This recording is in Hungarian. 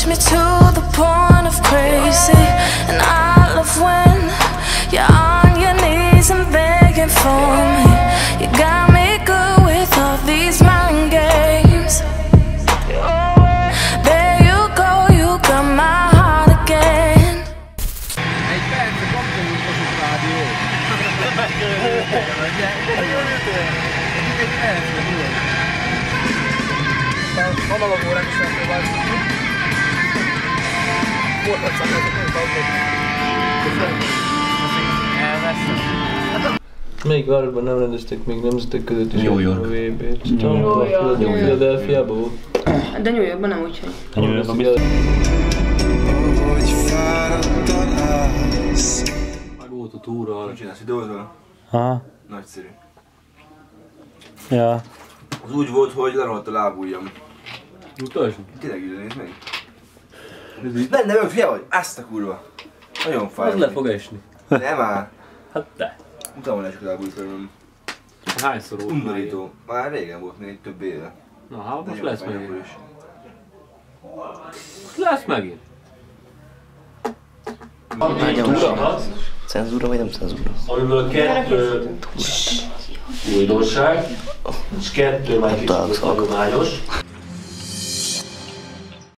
push me to the point of crazy. And I love when you're on your knees and begging for me. You got me good with all these mind games. There you go, you got my heart again. Melyik városban nem rendeztek még nemzetek között is New a York. VB-t? New York. Philadelphia-ban volt. De New Yorkban nem úgyhogy. A New Yorkban biztos. hogy fáradtan állsz Meg volt a túra, Mit csinálsz videózol? Aha. Nagyszerű. Ja. Az úgy volt, hogy lerohadt a lábujjam. mutasd. Tényleg ide nézd meg. Nem, nem, fia vagy! Ezt a kurva! Nagyon fáj. Az le fog esni. Nem áll. Hát te. Utána esik a lábujjam. Hányszor volt már? Undorító. Már régen volt, még több éve. Na hát most De lesz megint. is. Most lesz megint. Cenzúra vagy nem cenzúra? amiből kettő újdonság, és kettő már kicsit hagyományos.